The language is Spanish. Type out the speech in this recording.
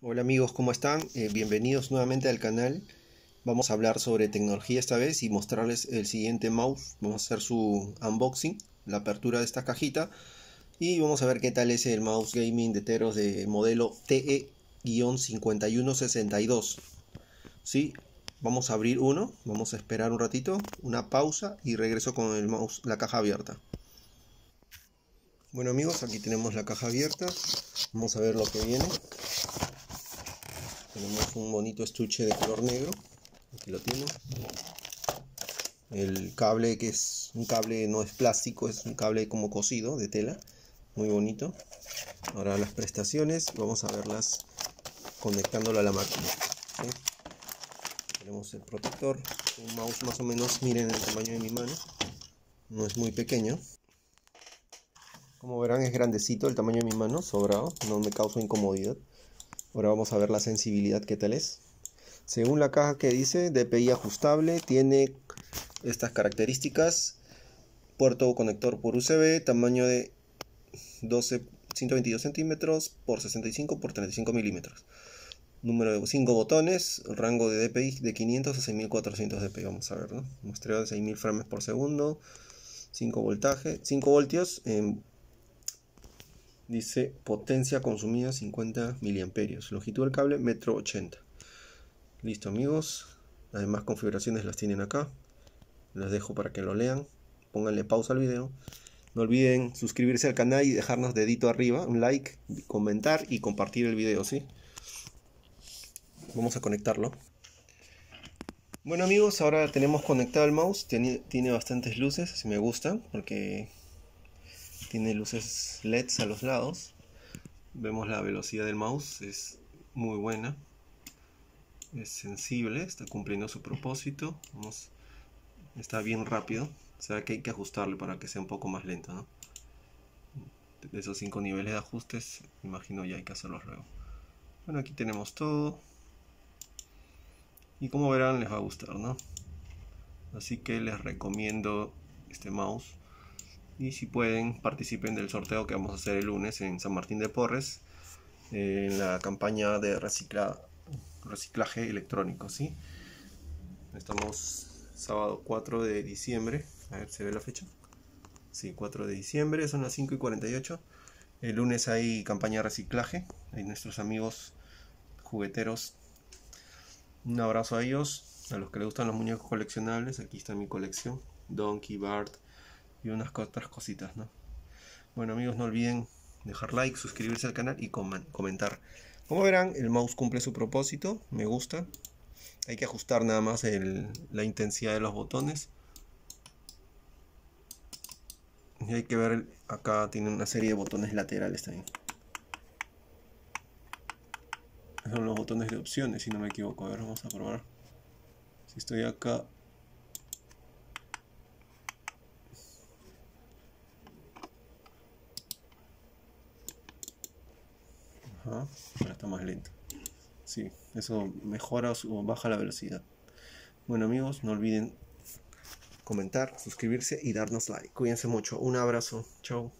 Hola amigos, ¿cómo están? Eh, bienvenidos nuevamente al canal. Vamos a hablar sobre tecnología esta vez y mostrarles el siguiente mouse. Vamos a hacer su unboxing, la apertura de esta cajita. Y vamos a ver qué tal es el mouse gaming de Teros de modelo TE-5162. ¿Sí? Vamos a abrir uno, vamos a esperar un ratito, una pausa y regreso con el mouse, la caja abierta. Bueno amigos, aquí tenemos la caja abierta. Vamos a ver lo que viene. Tenemos un bonito estuche de color negro. Aquí lo tienen. El cable que es un cable no es plástico, es un cable como cosido de tela. Muy bonito. Ahora las prestaciones, vamos a verlas conectándolo a la máquina. Tenemos el protector, un mouse más o menos, miren el tamaño de mi mano. No es muy pequeño. Como verán es grandecito el tamaño de mi mano, sobrado, no me causa incomodidad. Ahora vamos a ver la sensibilidad qué tal es. Según la caja que dice, DPI ajustable, tiene estas características. Puerto conector por USB, tamaño de 12, 122 centímetros por 65 por 35 milímetros. Número de 5 botones, rango de DPI de 500 a 6400 dpi. Vamos a ver, ¿no? Muestreo de 6000 frames por segundo, 5 voltaje, 5 voltios en Dice potencia consumida 50 miliamperios. Longitud del cable metro 80. Listo amigos. Además configuraciones las tienen acá. Las dejo para que lo lean. Pónganle pausa al video. No olviden suscribirse al canal y dejarnos dedito arriba, un like, comentar y compartir el video, ¿sí? Vamos a conectarlo. Bueno amigos, ahora tenemos conectado el mouse. Tiene, tiene bastantes luces, si me gustan, porque tiene luces LEDs a los lados. Vemos la velocidad del mouse es muy buena. Es sensible está cumpliendo su propósito. Está bien rápido. O sea que hay que ajustarle para que sea un poco más lento ¿no? de esos cinco niveles de ajustes imagino ya hay que hacerlos luego. Bueno aquí tenemos todo. Y como verán les va a gustar ¿no? así que les recomiendo este mouse y si pueden participen del sorteo que vamos a hacer el lunes en San Martín de Porres en la campaña de recicla, reciclaje electrónico ¿sí? estamos sábado 4 de diciembre a ver se ve la fecha sí 4 de diciembre son las 5 y 48 el lunes hay campaña de reciclaje hay nuestros amigos jugueteros. Un abrazo a ellos a los que les gustan los muñecos coleccionables aquí está mi colección Donkey Bart y unas otras cositas, ¿no? Bueno amigos, no olviden dejar like, suscribirse al canal y comentar. Como verán, el mouse cumple su propósito, me gusta. Hay que ajustar nada más la intensidad de los botones. Y hay que ver, acá tiene una serie de botones laterales también. Son los botones de opciones, si no me equivoco. A ver, vamos a probar. Si estoy acá ahora está más lento. Sí, eso mejora o baja la velocidad. Bueno amigos, no olviden comentar, suscribirse y darnos like. Cuídense mucho. Un abrazo. Chao.